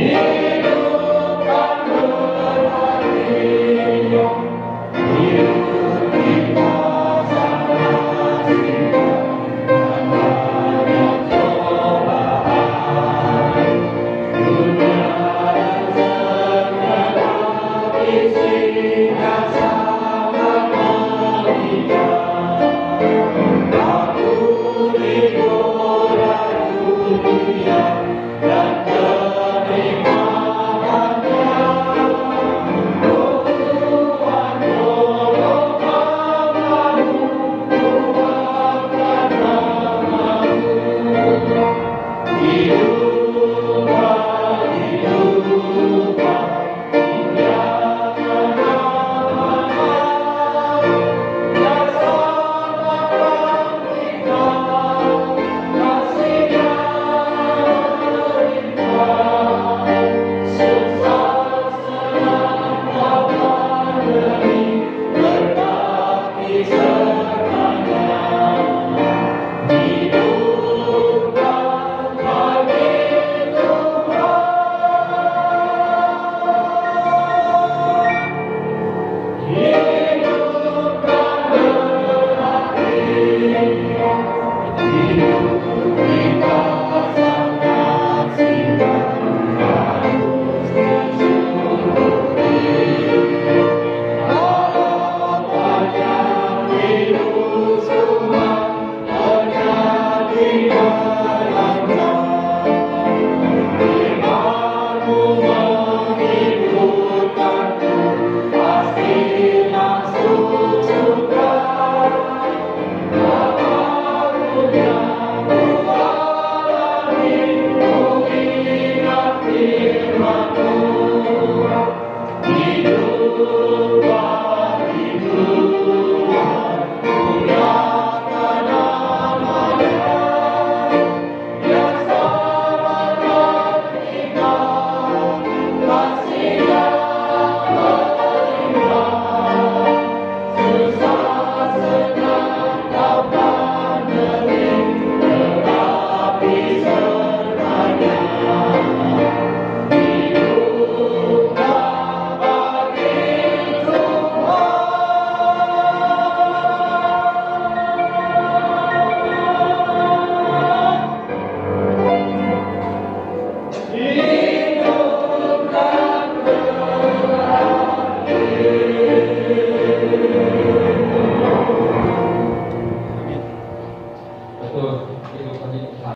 Yeah. Lord.